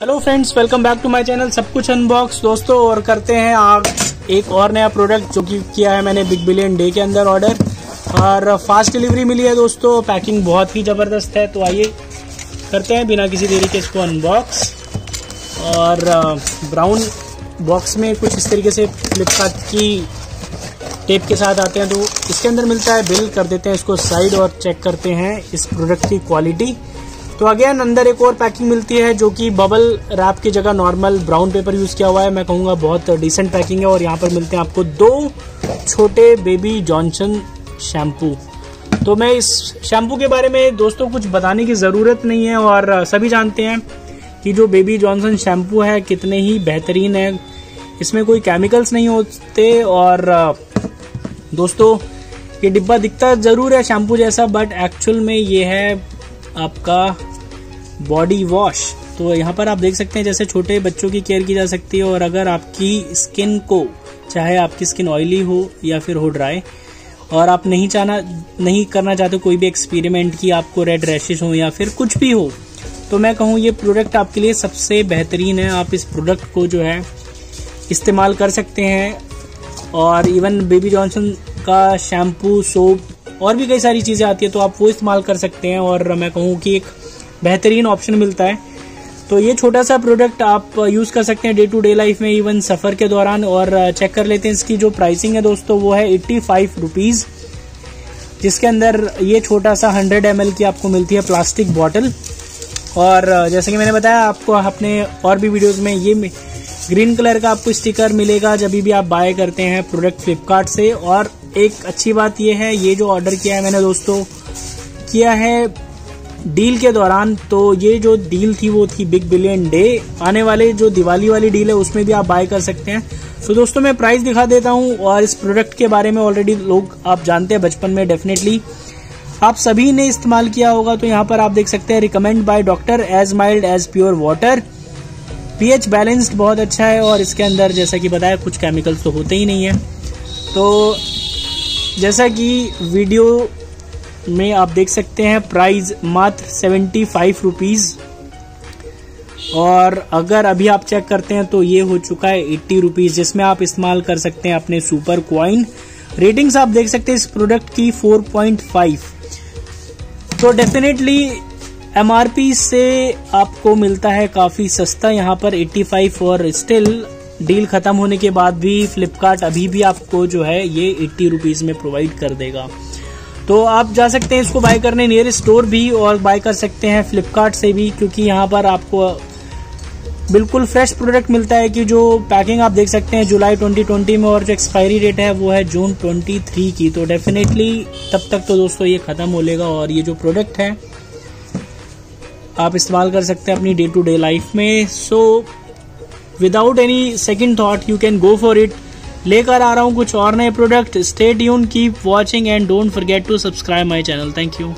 Hello friends welcome back to my channel सब कुछ unbox दोस्तों, और करते हैं आप एक और नया प्रोडक्ट जो कि किया है मैंने बिग बिलियन डे के अंदर ऑर्डर और फास्ट डिलीवरी मिली है, दोस्तों. पैकिंग बहुत ही ज़बरदस्त है. तो आइए करते हैं बिना किसी देरी के इसको अनबॉक्स और ब्राउन बॉक्स में कुछ इस तरीके से फ्लिपकार्ट की टेप के साथ आते हैं तो इसके अंदर मिलता है. बिल कर देते हैं इसको साइड और चेक करते हैं इस प्रोडक्ट की क्वालिटी तो अगेन अंदर एक और पैकिंग मिलती है जो कि बबल रैप की जगह नॉर्मल ब्राउन पेपर यूज़ किया हुआ है। मैं कहूँगा बहुत डिसेंट पैकिंग है और यहाँ पर मिलते हैं आपको दो छोटे बेबी जॉनसन शैम्पू तो मैं इस शैम्पू के बारे में दोस्तों कुछ बताने की ज़रूरत नहीं है और सभी जानते हैं कि जो बेबी जॉनसन शैम्पू है, कितने ही बेहतरीन है। इसमें कोई केमिकल्स नहीं होते और दोस्तों ये डिब्बा दिखता ज़रूर है शैम्पू जैसा बट एक्चुअल में ये है आपका बॉडी वॉश तो यहाँ पर आप देख सकते हैं जैसे छोटे बच्चों की केयर की जा सकती है और अगर आपकी स्किन को, चाहे आपकी स्किन ऑयली हो या फिर हो ड्राई, और आप नहीं चाहना, नहीं करना चाहते कोई भी एक्सपेरिमेंट की आपको रेड रैशेज हो या फिर कुछ भी हो तो मैं कहूँ ये प्रोडक्ट आपके लिए सबसे बेहतरीन है। आप इस प्रोडक्ट को जो है इस्तेमाल कर सकते हैं और इवन बेबी जॉनसन का शैम्पू, सोप और भी कई सारी चीज़ें आती है तो आप वो इस्तेमाल कर सकते हैं। और मैं कहूँ कि एक बेहतरीन ऑप्शन मिलता है। तो ये छोटा सा प्रोडक्ट आप यूज़ कर सकते हैं डे टू डे लाइफ में इवन सफ़र के दौरान, और चेक कर लेते हैं इसकी जो प्राइसिंग है दोस्तों, वो है एट्टी फाइव रुपीज़ जिसके अंदर ये छोटा सा हंड्रेड एम की आपको मिलती है प्लास्टिक बॉटल और जैसे कि मैंने बताया, आपको अपने और भी वीडियोस में ये ग्रीन कलर का आपको स्टिकर मिलेगा जब भी आप बाय करते हैं प्रोडक्ट फ्लिपकार्ट से। और एक अच्छी बात यह है, ये जो ऑर्डर किया है मैंने दोस्तों, किया है डील के दौरान तो ये जो डील थी, वो थी बिग बिलियन डे आने वाले जो दिवाली वाली डील है, उसमें भी आप बाय कर सकते हैं। तो दोस्तों, मैं प्राइस दिखा देता हूँ और इस प्रोडक्ट के बारे में ऑलरेडी लोग आप जानते हैं बचपन में डेफिनेटली आप सभी ने इस्तेमाल किया होगा तो यहाँ पर आप देख सकते हैं recommend by doctor as mild as pure water pH balanced बहुत अच्छा है और इसके अंदर जैसा कि बताया, कुछ केमिकल्स तो होते ही नहीं है। तो जैसा कि वीडियो में आप देख सकते हैं प्राइस मात्र सेवेंटी फाइव रुपीज़ और अगर अभी आप चेक करते हैं तो ये हो चुका है एट्टी रुपीज़ जिसमें आप इस्तेमाल कर सकते हैं अपने सुपर क्वाइन रेटिंग्स आप देख सकते हैं इस प्रोडक्ट की 4.5 तो डेफिनेटली एमआरपी से आपको मिलता है काफ़ी सस्ता यहाँ पर 85 और स्टिल डील खत्म होने के बाद भी फ्लिपकार्ट अभी भी आपको जो है ये एट्टी रुपीज़ में प्रोवाइड कर देगा। तो आप जा सकते हैं इसको बाय करने नियर स्टोर भी और बाय कर सकते हैं फ्लिपकार्ट से भी, क्योंकि यहाँ पर आपको बिल्कुल फ्रेश प्रोडक्ट मिलता है कि जो पैकिंग आप देख सकते हैं जुलाई 2020 में और जो एक्सपायरी डेट है वो है जून 23 की। तो डेफिनेटली तब तक तो दोस्तों ये ख़त्म हो लेगा और ये जो प्रोडक्ट है, आप इस्तेमाल कर सकते हैं अपनी डे टू डे लाइफ में। So without any second thought you can go for it लेकर आ रहा हूँ कुछ और नए प्रोडक्ट। स्टेट यून keep watching and don't forget to subscribe my channel thank you